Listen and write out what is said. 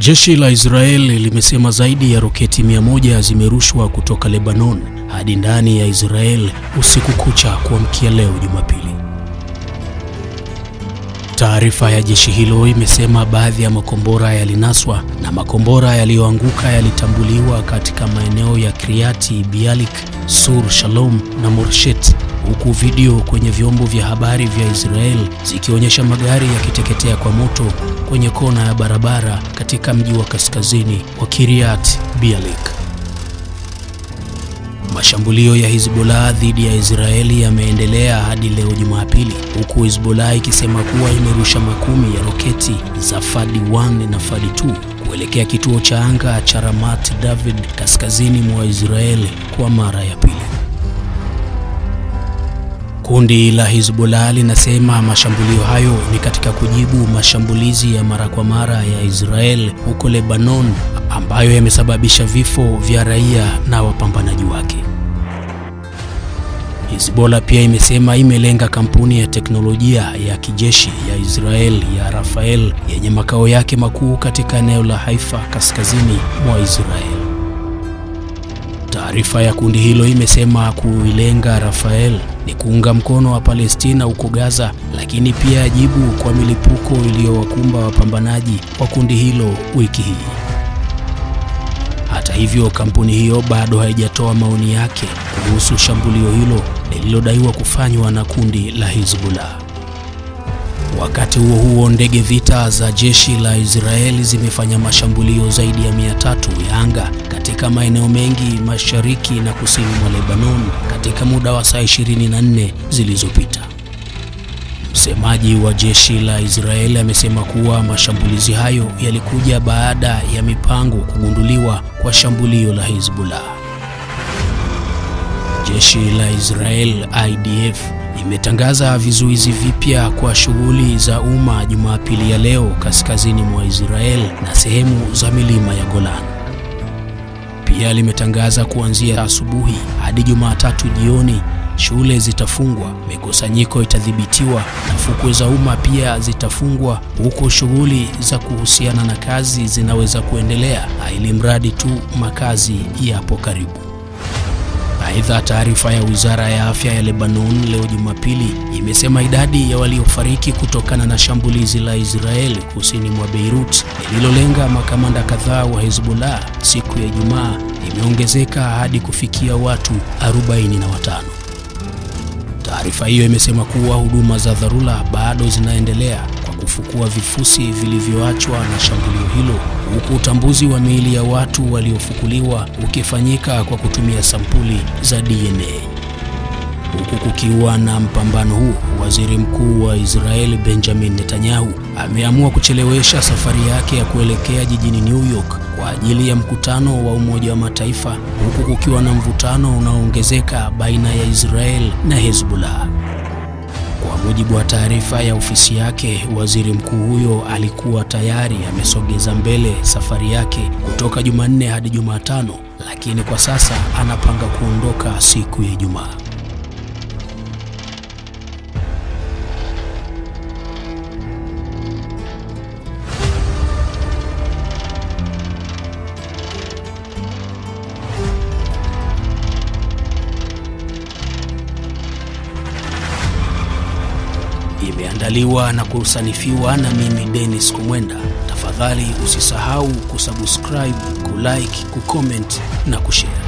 Jeshi la Israeli limesema zaidi ya roketi mia moja zimerushwa kutoka Lebanon hadi ndani ya Israel usiku kucha kuamkia leo Jumapili. Taarifa ya jeshi hilo imesema baadhi ya makombora yalinaswa na makombora yaliyoanguka yalitambuliwa katika maeneo ya Kiryat Bialik, Sur Shalom na Morshet, huku video kwenye vyombo vya habari vya Israel zikionyesha magari yakiteketea kwa moto kwenye kona ya barabara katika mji wa kaskazini wa Kiryat Bialik. Mashambulio ya Hezbollah dhidi ya Israeli yameendelea hadi leo Jumapili, huku Hezbollah ikisema kuwa imerusha makumi ya roketi za Fadi 1 na Fadi 2 kuelekea kituo cha anga cha Ramat David kaskazini mwa Israeli kwa mara ya pili. Kundi la Hezbollah linasema mashambulio hayo ni katika kujibu mashambulizi ya mara kwa mara ya Israel huko Lebanon ambayo yamesababisha vifo vya raia na wapambanaji wake. Hezbollah pia imesema imelenga kampuni ya teknolojia ya kijeshi ya Israel ya Rafael yenye makao yake makuu katika eneo la Haifa kaskazini mwa Israel. Taarifa ya kundi hilo imesema kuilenga Rafael ni kuunga mkono wa Palestina huko Gaza, lakini pia jibu kwa milipuko iliyowakumba wapambanaji wa kundi hilo wiki hii. Hata hivyo, kampuni hiyo bado haijatoa maoni yake kuhusu shambulio hilo lililodaiwa kufanywa na kundi la Hezbollah. Wakati huo huo, ndege vita za jeshi la Israeli zimefanya mashambulio zaidi ya mia tatu ya anga katika maeneo mengi mashariki na kusini mwa Lebanon katika muda wa saa 24 zilizopita. Msemaji wa jeshi la Israeli amesema kuwa mashambulizi hayo yalikuja baada ya mipango kugunduliwa kwa shambulio la Hezbollah. Jeshi la Israel IDF imetangaza vizuizi vipya kwa shughuli za umma Jumapili ya leo kaskazini mwa Israel na sehemu za milima ya Golan. Pia limetangaza kuanzia asubuhi hadi Jumatatu jioni shule zitafungwa, mikusanyiko itadhibitiwa na fukwe za umma pia zitafungwa, huku shughuli za kuhusiana na kazi zinaweza kuendelea, ili mradi tu makazi yapo karibu. Aidha, taarifa ya wizara ya afya ya Lebanon leo Jumapili imesema idadi ya waliofariki kutokana na shambulizi la Israel kusini mwa Beirut lililolenga makamanda kadhaa wa Hezbollah siku ya Ijumaa imeongezeka hadi kufikia watu 45. Taarifa hiyo imesema kuwa huduma za dharura bado zinaendelea kufukua vifusi vilivyoachwa na shambulio hilo, huku utambuzi wa miili ya watu waliofukuliwa ukifanyika kwa kutumia sampuli za DNA. Huku kukiwa na mpambano huu, waziri mkuu wa Israel Benjamin Netanyahu ameamua kuchelewesha safari yake ya kuelekea jijini New York kwa ajili ya mkutano wa Umoja wa Mataifa, huku kukiwa na mvutano unaoongezeka baina ya Israel na Hezbollah. Mujibu wa taarifa ya ofisi yake, waziri mkuu huyo alikuwa tayari amesogeza mbele safari yake kutoka Jumanne hadi Jumatano, lakini kwa sasa anapanga kuondoka siku ya Ijumaa. Imeandaliwa na kusanifiwa na mimi Dennis Kumwenda. Tafadhali usisahau kusubscribe, kulike, kucomment na kushare.